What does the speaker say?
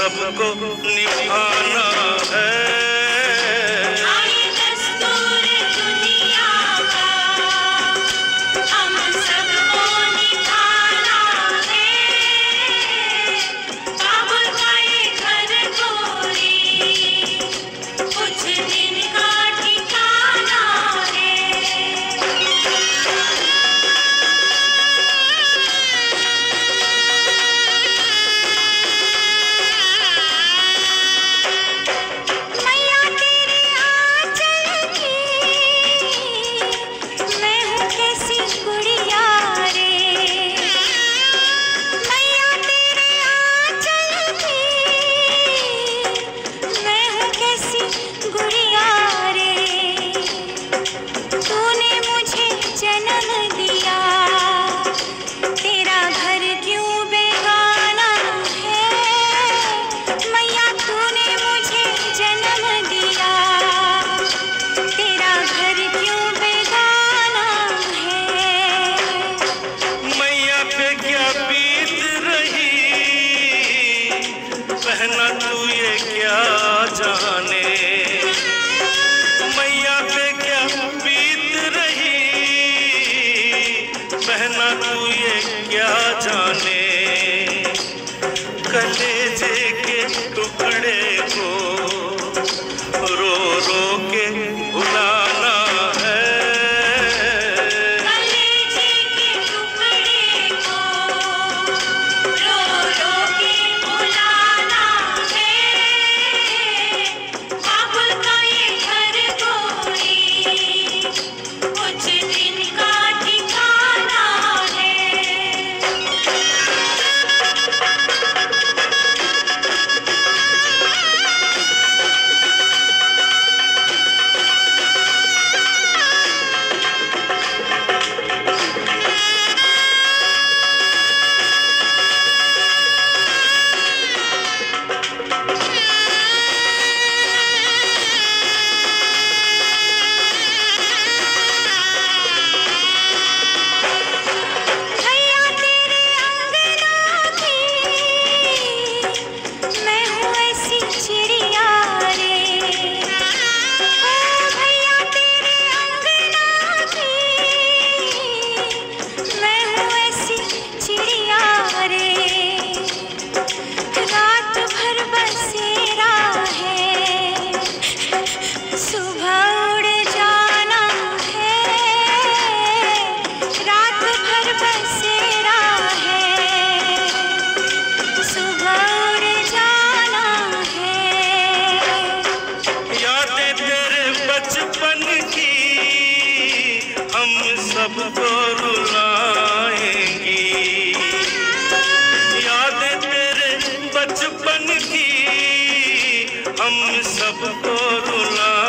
सबको निभाना। पहना तू ये क्या जाने? मैया पे क्या बीत रही? बहना तू ये क्या जाने? तुमको तेरे बचपन की हम सबको रुला